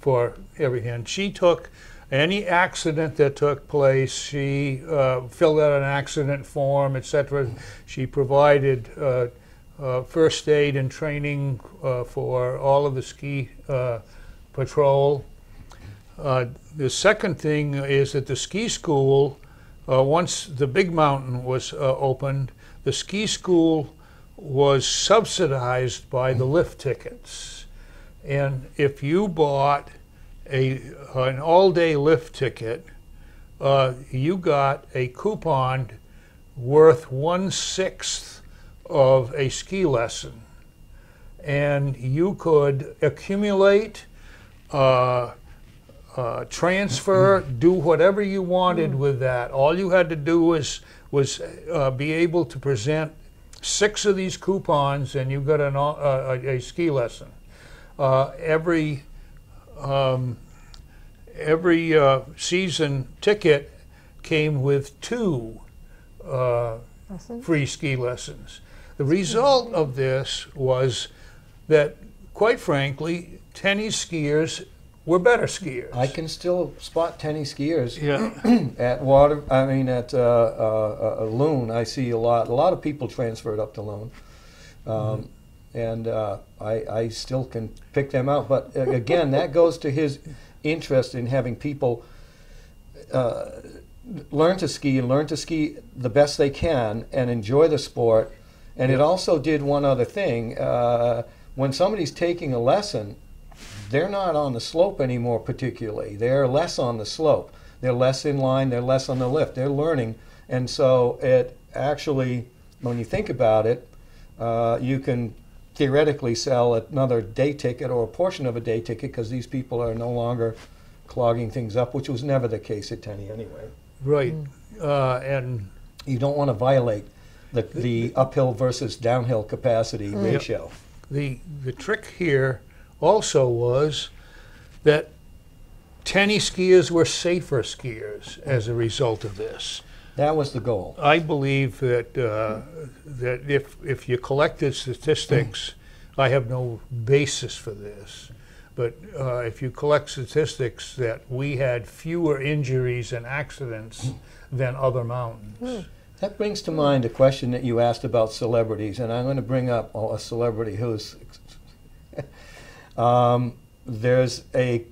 for everything. She took any accident that took place, she uh, filled out an accident form, etc. She provided uh, uh, first aid and training uh, for all of the ski patrol. The second thing is that the ski school, uh, once the big mountain was uh, opened, the ski school was subsidized by the lift tickets. And if you bought a, an all-day lift ticket, uh, you got a coupon worth one-sixth of a ski lesson. And you could accumulate, uh, uh, transfer, do whatever you wanted with that. All you had to do was, was uh, be able to present six of these coupons and you got an, uh, a, a ski lesson. Uh, every um, every uh, season ticket came with two uh, free ski lessons. The result of this was that, quite frankly, Tenney's skiers were better skiers. I can still spot Tenney skiers yeah, at water. I mean, at uh, uh, uh, Loon, I see a lot. A lot of people transferred up to Loon, um, and uh, I, I still can pick them out. But uh, again, that goes to his interest in having people uh, learn to ski and learn to ski the best they can and enjoy the sport. And it also did one other thing. Uh, when somebody's taking a lesson, they're not on the slope anymore, particularly. They're less on the slope. They're less in line. They're less on the lift. They're learning. And so it actually, when you think about it, uh, you can theoretically sell another day ticket or a portion of a day ticket because these people are no longer clogging things up, which was never the case at Tenney anyway. right. Uh, and You don't want to violate the, the uphill versus downhill capacity ratio. the the trick here also was that Tenney's skiers were safer skiers as a result of this. That was the goal. I believe that uh, that if if you collected statistics, I have no basis for this, but uh, if you collect statistics, that we had fewer injuries and accidents than other mountains. That brings to mind a question that you asked about celebrities, and I'm going to bring up a celebrity who's. Um, there's a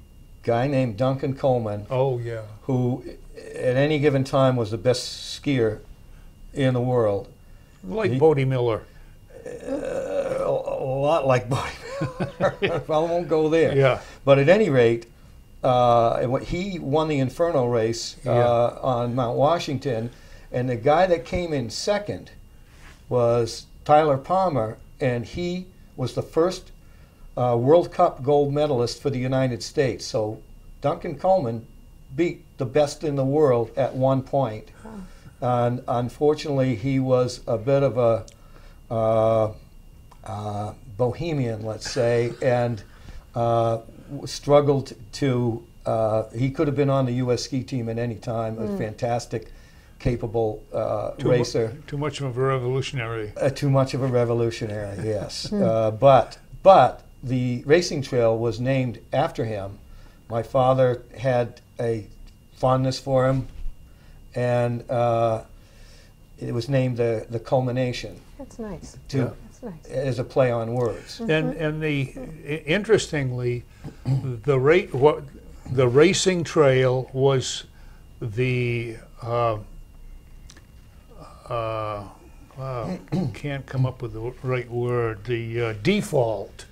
guy named Duncan Cullman Oh yeah, who, at any given time, was the best skier in the world. Like He- Bode Miller. a, a lot like Bode. I won't go there. Yeah. But at any rate, uh, he won the Inferno race uh, Yeah. on Mount Washington, and the guy that came in second was Tyler Palmer, and he was the first uh, World Cup gold medalist for the United States. So Duncan Cullman beat the best in the world at one point. And unfortunately, he was a bit of a uh, uh, bohemian, let's say, and uh, struggled to. Uh, he could have been on the U.S. ski team at any time. A fantastic, capable uh, Too mu- racer. Too much of a revolutionary. Uh, too much of a revolutionary, yes. uh, but but the racing trail was named after him. My father had a fondness for him, and uh, it was named the the culmination That's nice. to Yeah. That's nice. as a play on words. And and the interestingly, the rate what the racing trail was the uh, uh, wow, can't come up with the right word. The uh, default.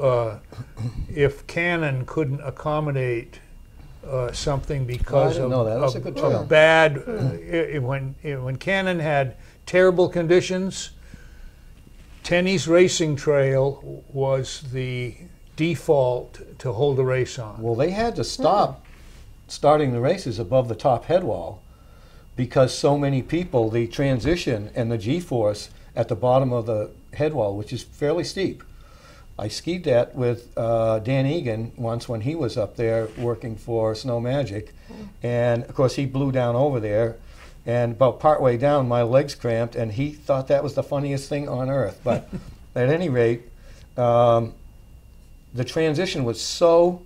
Uh, if Cannon couldn't accommodate uh, something because of, know that. That's a of- bad uh, i- i- when i- when Cannon had terrible conditions. Tenney's Racing Trail was the default to hold a race on. Well, they had to stop starting the races above the top headwall because so many people, the transition and the G-force at the bottom of the headwall, which is fairly steep. I skied that with uh, Dan Egan once when he was up there working for Snow Magic, and of course he blew down over there. And about partway down, my legs cramped, and he thought that was the funniest thing on earth. But at any rate, um, the transition was so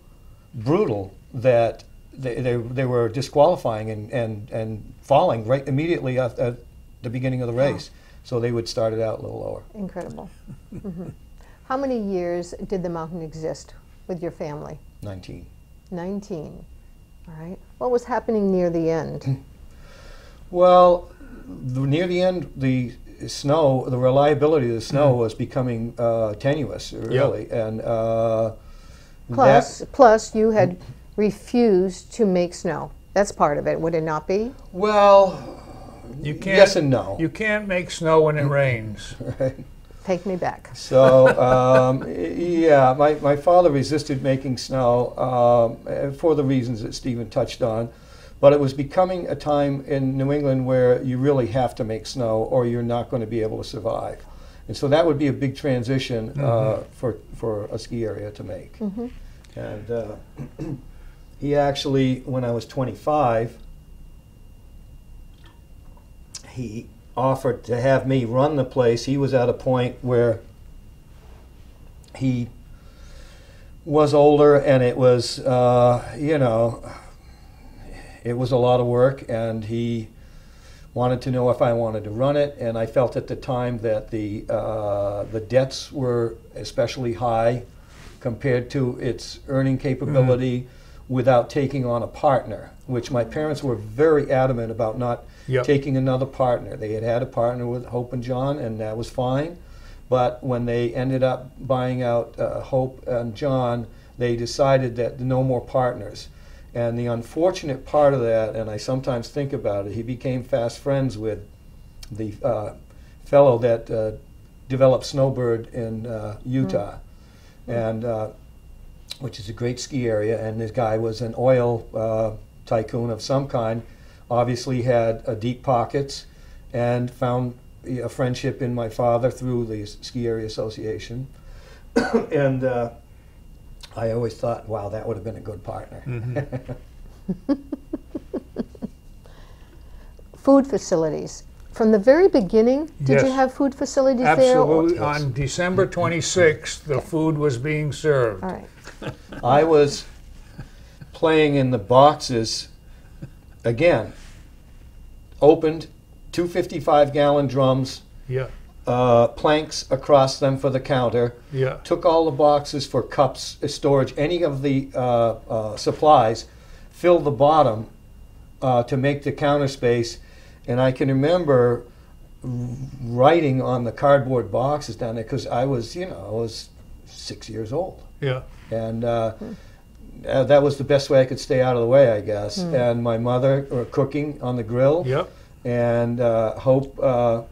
brutal that they, they, they were disqualifying and, and, and falling right immediately at, at the beginning of the race. So they would start it out a little lower. Incredible. hmm How many years did the mountain exist with your family? 19. 19. All right. What was happening near the end? Well, the, near the end, the snow, the reliability of the snow was becoming uh, tenuous, really. And uh, Plus, that, plus you had refused to make snow. That's part of it, would it not be? well, You can't, yes and no. You can't make snow when it rains. Take me back. So um, yeah, my, my father resisted making snow um, for the reasons that Stephen touched on, but it was becoming a time in New England where you really have to make snow or you're not going to be able to survive, and so that would be a big transition uh, for for a ski area to make. And uh, he actually, when I was 25, he offered to have me run the place. He was at a point where he was older and it was, uh, you know, it was a lot of work and he wanted to know if I wanted to run it. And I felt at the time that the, uh, the debts were especially high compared to its earning capability without taking on a partner, which my parents were very adamant about not Yep. taking another partner. They had had a partner with Hope and John, and that was fine. But when they ended up buying out uh, Hope and John, they decided that no more partners. And the unfortunate part of that, and I sometimes think about it, he became fast friends with the uh, fellow that uh, developed Snowbird in uh, Utah, and uh, which is a great ski area. And this guy was an oil uh, tycoon of some kind. Obviously, had uh, deep pockets, and found a friendship in my father through the ski area association. and uh, I always thought, wow, that would have been a good partner. Food facilities. From the very beginning, did you have food facilities there? Absolutely. On December 26th, the food was being served. All right. I was playing in the boxes again. Opened, two 55 gallon drums, Yeah, uh, planks across them for the counter. yeah. Took all the boxes for cups, uh, storage, any of the uh, uh, supplies, filled the bottom uh, to make the counter space. And I can remember writing on the cardboard boxes down there because I was, you know, I was six years old, Yeah. and uh, uh, that was the best way I could stay out of the way, I guess. And my mother uh, cooking on the grill, Yep. and uh, Hope uh,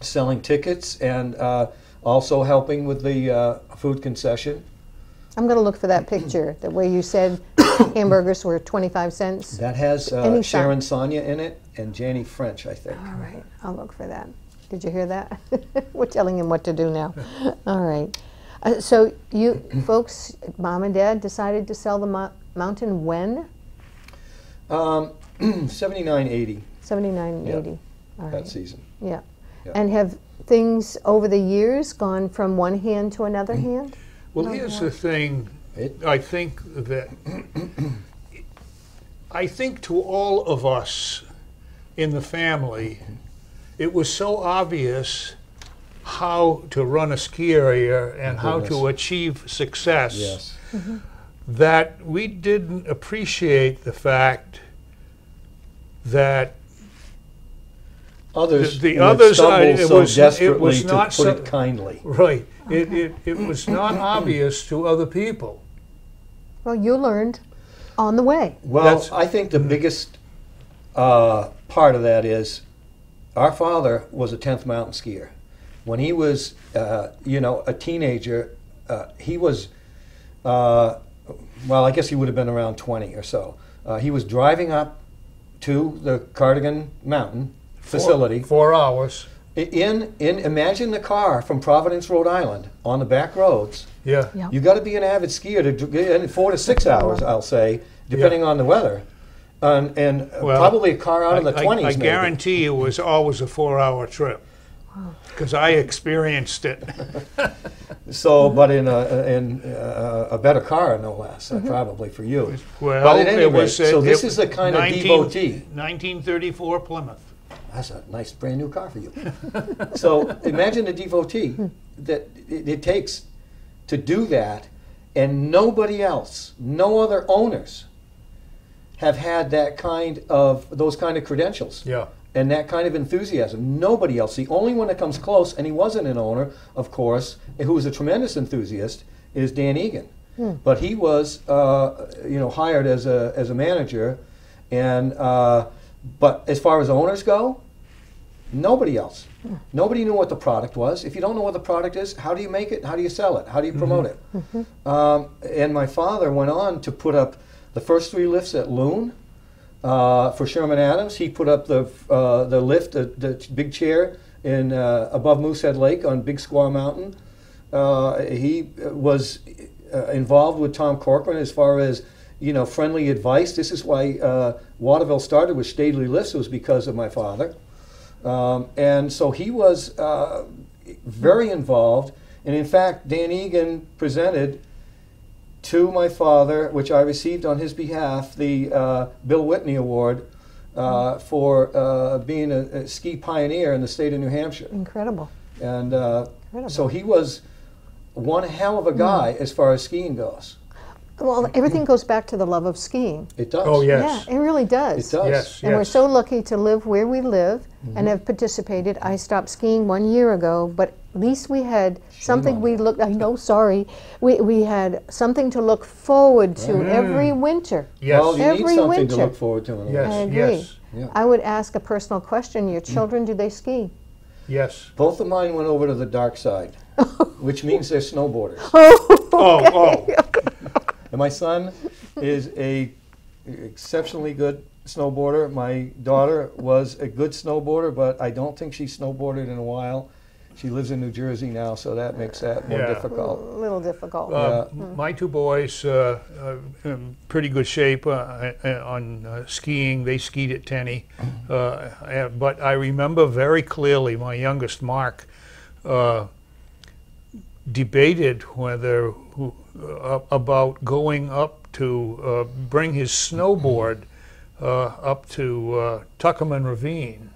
selling tickets, and uh, also helping with the uh, food concession. I'm going to look for that picture, the way you said hamburgers were 25 cents. That has uh, Sharon Sonia in it and Janie French, I think. All right, I'll look for that. Did you hear that? We're telling him what to do now. All right. Uh, so you folks, mom and dad, decided to sell the mo- mountain when? Um, 79, 80 79 and Yeah. 80. All that right. season. Yeah. Yeah. And have things over the years gone from one hand to another hand? Well, here's boy. the thing. It- I think that I think to all of us in the family, it was so obvious how to run a ski area and how to achieve success Yes. that we didn't appreciate the fact that Others, The- the would others, stumble I- it so was- it desperately was to not put so- it kindly. right it, it, it was not obvious to other people. Well, you learned on the way. Well, That's- I think the biggest uh, part of that is our father was a 10th mountain skier. When he was, uh, you know, a teenager, uh, he was, uh, well, I guess he would have been around 20 or so. Uh, he was driving up to the Cardigan Mountain facility. Four, four hours. In, in, imagine the car from Providence, Rhode Island, on the back roads. Yeah. Yeah. You got to be an avid skier to do- get in four to six hours, I'll say, depending on the weather, and, and Well, probably a car out in the I- I- twenties. I, guarantee it was always a four-hour trip because I experienced it. So, but in a in uh, a better car, no less, uh, probably for you. Well, But at any it was. uh, so this is the kind of devotee. 1934 Plymouth. That's a nice brand new car for you. so imagine the devotee that it, it takes to do that, and nobody else, no other owners, have had that kind of those kind of credentials. Yeah. And that kind of enthusiasm. Nobody else. The only one that comes close, and he wasn't an owner, of course, who was a tremendous enthusiast, is Dan Egan. But he was, uh, you know, hired as a as a manager, and uh, but as far as owners go, nobody else. Nobody knew what the product was. If you don't know what the product is, how do you make it? How do you sell it? How do you promote it? Um, and my father went on to put up the first three lifts at Loon uh, for Sherman Adams. He put up the uh, the lift, the, the big chair in uh, above Moosehead Lake on Big Squaw Mountain. Uh, he was uh, involved with Tom Corcoran as far as you know friendly advice. This is why Waterville started with Stadeli Lifts. It was because of my father, um, and so he was very involved. And in fact, Dan Egan presented to my father, which I received on his behalf, the uh, Bill Whitney Award uh, for uh, being a, a ski pioneer in the state of New Hampshire. Incredible. And uh, Incredible. so he was one hell of a guy as far as skiing goes. Well, mm-hmm. everything goes back to the love of skiing. It does. Oh yes. Yeah, it really does. It does. Yes. And we're so lucky to live where we live Mm-hmm. and have participated. I stopped skiing one year ago, but at least we had something we looked. I know, sorry. We we had something to look forward to mm. every winter. Yes. Well, you Every need something winter. to look forward to in Yes. I agree. yes. Yeah. I would ask a personal question. Your mm. children, do they ski? Yes. Both of mine went over to the dark side, which means they're snowboarders. Oh. Oh. oh. And my son is a exceptionally good snowboarder. My daughter was a good snowboarder, but I don't think she snowboarded in a while. She lives in New Jersey now, so that makes that more Yeah. A little difficult. Uh, My two boys, uh, uh, in pretty good shape uh, uh, on uh, skiing. They skied at Tenney. Uh, uh, but I remember very clearly my youngest, Mark, uh, debated whether who, uh, about going up to uh, bring his snowboard uh, up to uh, Tuckerman Ravine.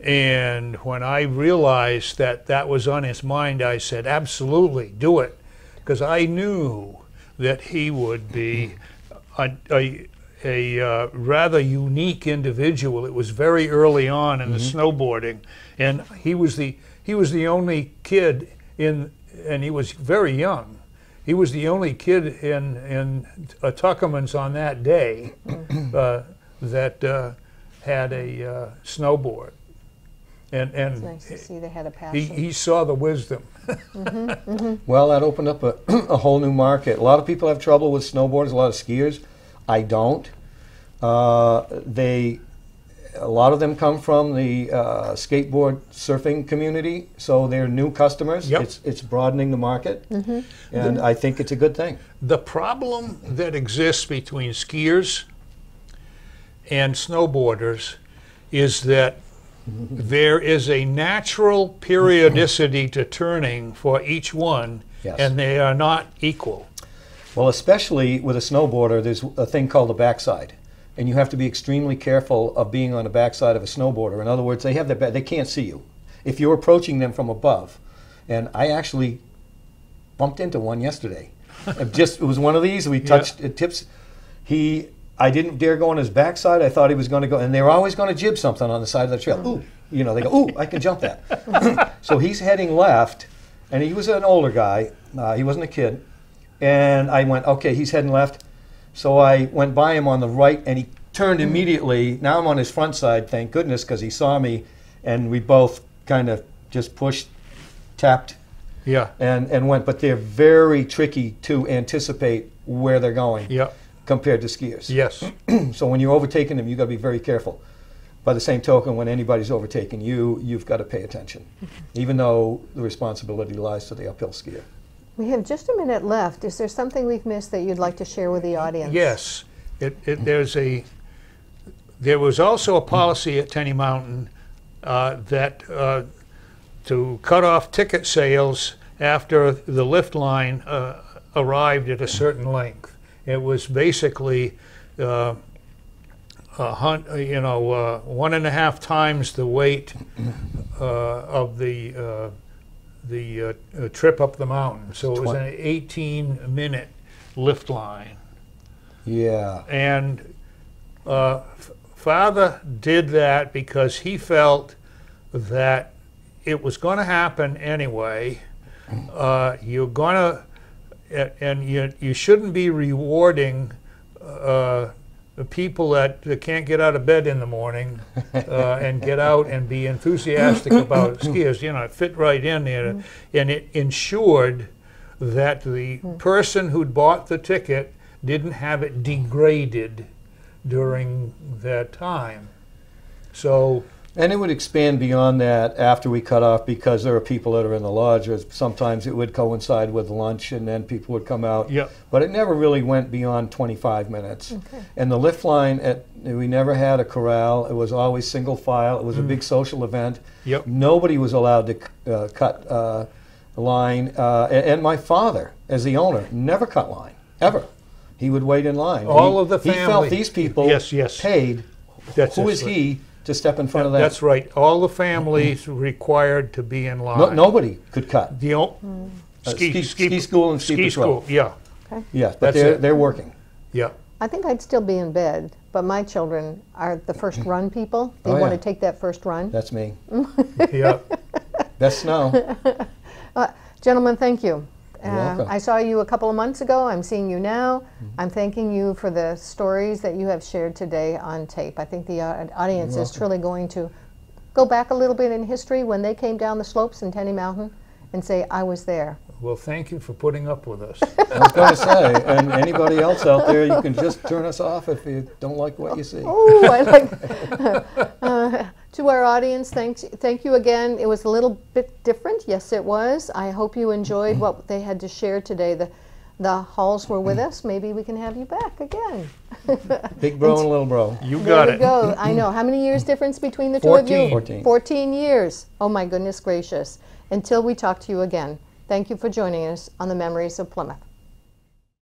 And when I realized that that was on his mind, I said, absolutely, do it. Because I knew that he would be a, a, a uh, rather unique individual. It was very early on in the snowboarding, and he was the he was the only kid in, and he was very young. He was the only kid in in uh, Tuckerman's on that day uh, that uh, had a uh, snowboard, and It's and nice to see they had a he, passion. he saw the wisdom. Well, that opened up a, a whole new market. A lot of people have trouble with snowboards. a lot of skiers. I don't. Uh, they, a lot of them come from the uh, skateboard surfing community, so they're new customers. Yep. It's, it's broadening the market, and I think it's a good thing. The problem that exists between skiers and snowboarders is that there is a natural periodicity to turning for each one, Yes. and they are not equal. Well, especially with a snowboarder, there's a thing called the backside, and you have to be extremely careful of being on the backside of a snowboarder. In other words, they have their ba- they can't see you if you're approaching them from above. And I actually bumped into one yesterday. It just it was one of these. We touched it tips. He I didn't dare go on his backside. I thought he was going to go, and they're always going to jib something on the side of the trail. Ooh, you know, they go, ooh, I can jump that. so he's heading left, and he was an older guy. Uh, he wasn't a kid. And I went, okay, he's heading left. So I went by him on the right, and he turned hmm. immediately. Now I'm on his front side, thank goodness, because he saw me, and we both kind of just pushed, tapped, Yeah, and, and went. But they're very tricky to anticipate where they're going yeah, compared to skiers. yes. So when you're overtaking them, you've got to be very careful. By the same token, when anybody's overtaking you, you've got to pay attention, even though the responsibility lies to the uphill skier. We have just a minute left. Is there something we've missed that you'd like to share with the audience? Yes, it, it, there's a, there was also a policy at Tenney Mountain uh, that, uh, to cut off ticket sales after the lift line uh, arrived at a certain length. It was basically, uh, a hun, you know, uh, one and a half times the weight uh, of the, the uh, uh, trip up the mountain. So it was an 18-minute lift line. Yeah. And uh, f- father did that because he felt that it was going to happen anyway. Uh, you're going to, and you, you shouldn't be rewarding uh, the people that, that can't get out of bed in the morning uh, and get out and be enthusiastic about skiers. You know, it fit right in there. And it ensured that the person who'd bought the ticket didn't have it degraded during that time. So, And it would expand beyond that after we cut off because there are people that are in the lodge. Or sometimes it would coincide with lunch and then people would come out. Yep. But it never really went beyond 25 minutes. Okay. And the lift line, at, we never had a corral. It was always single file. It was a big social event. Yep. Nobody was allowed to uh, cut uh, line. Uh, and my father, as the owner, never cut line, ever. He would wait in line. All He- of the family. He felt these people Yes, yes. paid. That's- Who that's right. he to step in front of that. that's right. All the families mm-hmm. required to be in line. No, nobody could cut. The o- mm. Uh, ski- ski school and ski ski patrol. school. Yeah, Okay. Yes, but That's they're, it. they're working. yeah. I think I'd still be in bed, but my children are the first mm-hmm. run people. Oh, they Oh, want yeah. to take that first run. That's me. Yeah. Best snow. Uh, gentlemen, thank you. Uh, welcome. I saw you a couple of months ago. I'm seeing you now. I'm thanking you for the stories that you have shared today on tape. I think the uh, audience is truly going to go back a little bit in history when they came down the slopes in Tenney Mountain and say, I was there. Well, thank you for putting up with us. I was going to say, and anybody else out there, you can just turn us off if you don't like what you see. Oh, I like. uh, to our audience, thanks, thank you again. It was a little bit different. Yes, it was. I hope you enjoyed what they had to share today. The, the halls were with us. Maybe we can have you back again. Big bro and little bro. You got we it. go. I know. How many years difference between the two of you? 14. 14. 14 years. Oh my goodness gracious. Until we talk to you again. Thank you for joining us on the Memories of Plymouth.